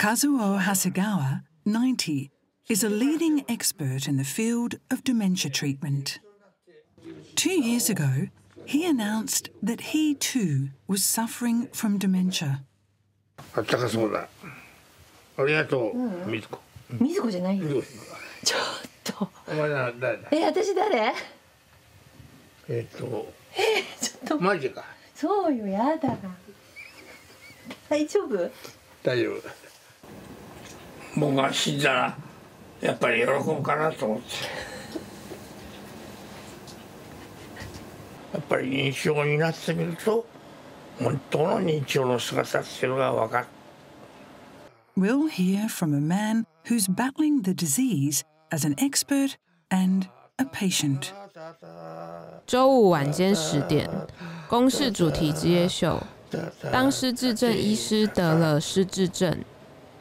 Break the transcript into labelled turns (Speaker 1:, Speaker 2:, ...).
Speaker 1: Kazuo Hasegawa, 90, is a leading expert in the field of dementia treatment. Two years ago, he announced that he too was suffering from dementia.
Speaker 2: あったかそうだ。ありがとう、みずこ。
Speaker 3: みずこじゃないよ
Speaker 2: みずこ
Speaker 3: ちょっと
Speaker 2: お前な、誰だ。
Speaker 3: え私誰
Speaker 2: えっと、
Speaker 3: ちょっと
Speaker 2: マジか。
Speaker 3: そうよやだ大丈夫
Speaker 2: 大丈夫。僕が死んだら、やっぱり喜ぶかなと思って。やっぱり認知症になってみると、本当の認知症の姿っていうのが分かる。
Speaker 1: We'll hear from a man who's battling the disease as an expert and a patient.
Speaker 4: 周五晚间十点，公视主题职业秀。当失智症医师得了失智症，